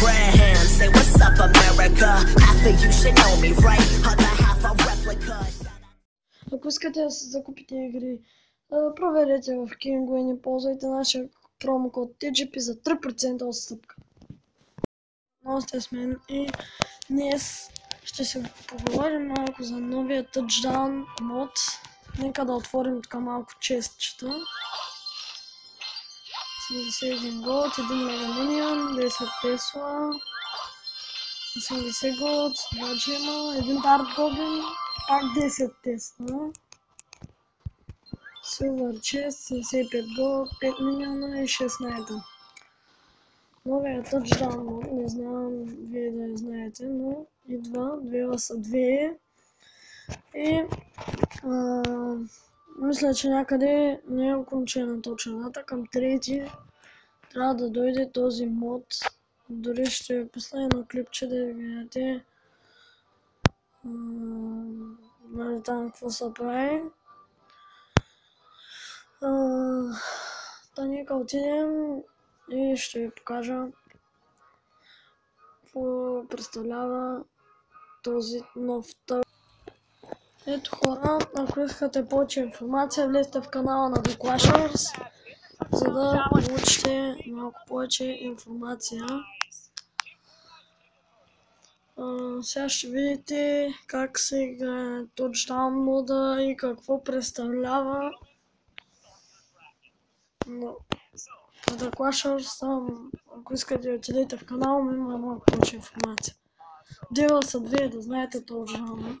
Graham. Say what's up, America. Half of you should know me, right? Other half a replica. Ако искате да си закупите игри, проверете в Kingo и не ползвайте нашия промокод TGP за 3% отстъпка. Много сте с мен и днес ще се поговорим малко за новия Touchdown мод. Нека да отворим така малко честчета. 71 голд, 1 мега минион, 10 тесла, 80 голд, 2 джема, 1 дарт гоблин, пак 10 тесла. Silver Chest, 75 голд, 5 милиона и 6 найда. Новия touchdown мод, не знам вие да я знаете, но идва, двела са две. И а, мисля, че някъде не е окончена точната. Към трети трябва да дойде този мод. Дори ще ви пусна едно клипче да видите нали там какво се прави. Та нека отидем и ще ви покажа какво представлява този нов тър. Ето хора, ако искате повече информация, влезте в канала на The за да получите малко повече информация. А, сега ще видите как се играе Touchdown мода и какво представлява. Но на The ако искате да отидете в канала, има малко повече информация. Дела са две, да знаете Touchdown.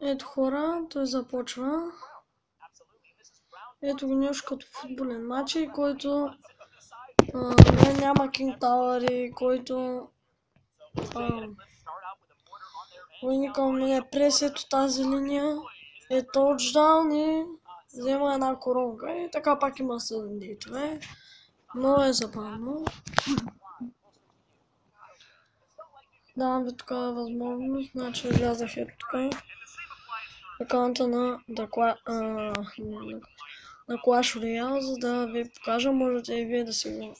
Ето хора, той започва. Ето го нещо като футболен матч, и който а, няма Кинг Тауър, който а, войника му не прес ето тази линия, е touchdown и взема една коронка и така пак има 7 дейтове. Много е забавно. Давам ви тук възможност, значи влязах ето тук. Акаунта на на- Clash Royale, за да ви покажа, можете и вие да си го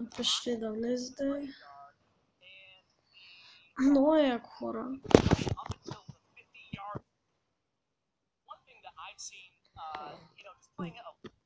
напишете да влезете. Много е яко хора.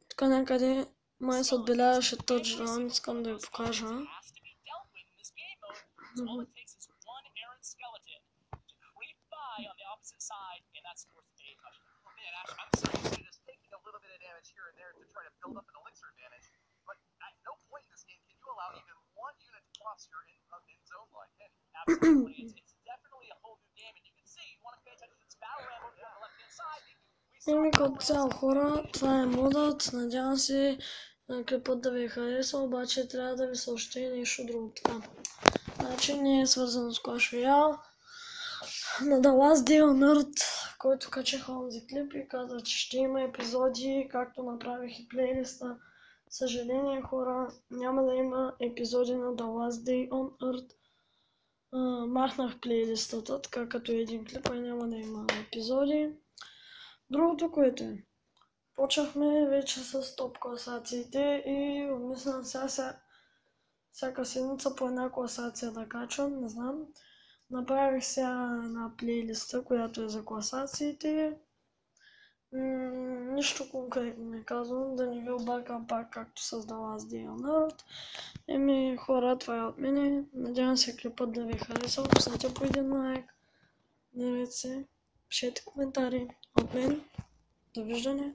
Тук някъде май се отбеляваше touchdown, искам да ви покажа. has to be dealt with in this game mode. So all it takes is one errant skeleton to creep by on the opposite side, and that scores a touchdown. Oh man, Ash, I'm so used to just taking a little bit of damage here and there to try to build up an elixir advantage. But at no point in this game can you allow even one unit to cross your in, uh, in zone line. And Absolutely, it's, it's definitely a whole new game, and you can see you want to pay attention to this battle ram over here on the left hand side. Еми като цяло хора, това е модът. Надявам се клипът да ви е хареса, обаче трябва да ви съобща и нещо друго. Така. Значи е свързано с Clash Royale. На The Last Day on Earth, който качих онзи клип и каза, че ще има епизоди, както направих и плейлиста. Съжаление хора, няма да има епизоди на The Last Day on Earth. Махнах плейлистата, така като един клип, а няма да има епизоди. Другото, което е, почнахме вече с топ класациите и обмислям сега, сега всяка седмица по една класация да качвам, не знам. Направих сега една плейлиста, която е за класациите. М- нищо конкретно не казвам, да не ви объркам пак както създала аз Народ. Еми хора, това е от мене. Надявам се клипът да ви е харесал. Пуснете по един лайк. Дивете се. Пишете коментари. От мен. Довиждане.